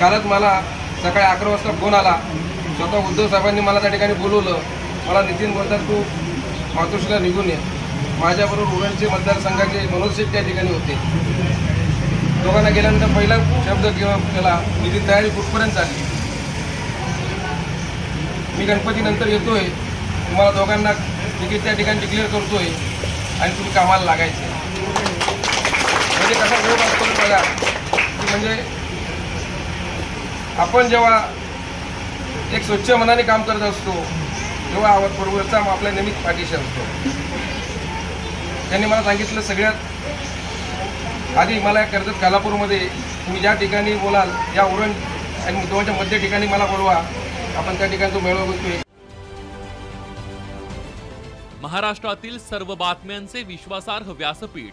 कालच मला सकाळी अकरा वाजता फोन आला. स्वतः उद्धव साहेबांनी मला त्या ठिकाणी बोलवलं. मला नितीन बोलतात तू मातोश्रीला निघून ये. माझ्याबरोबर उरणचे मतदारसंघाचे मनोज शेठ त्या ठिकाणी होते. दोघांना गेल्यानंतर पहिला शब्द किंवा त्याला नितीन तयारी कुठपर्यंत चालली मी गणपतीनंतर येतोय. तुम्हाला दोघांना तिकीट त्या ठिकाणी डिक्लेअर करतोय. आणि तुम्ही कामाला लागायचे. म्हणजे कसा वेळ असतो बघा. की म्हणजे आपण जेव्हा एक स्वच्छ मनाने काम करत असतो तेव्हा आवाज बरोबरचा आपल्या नेहमीच पाठीशी असतो. त्यांनी मला सांगितलं सगळ्यात आधी मला या कर्जत कालापूरमध्ये तुम्ही ज्या ठिकाणी बोलाल या उरण आणि दोनच्या मध्य ठिकाणी मला बोलवा. आपण त्या ठिकाणी तो मेळावा बघतोय. महाराष्ट्रातील सर्व बातम्यांचे विश्वासार्ह व्यासपीठ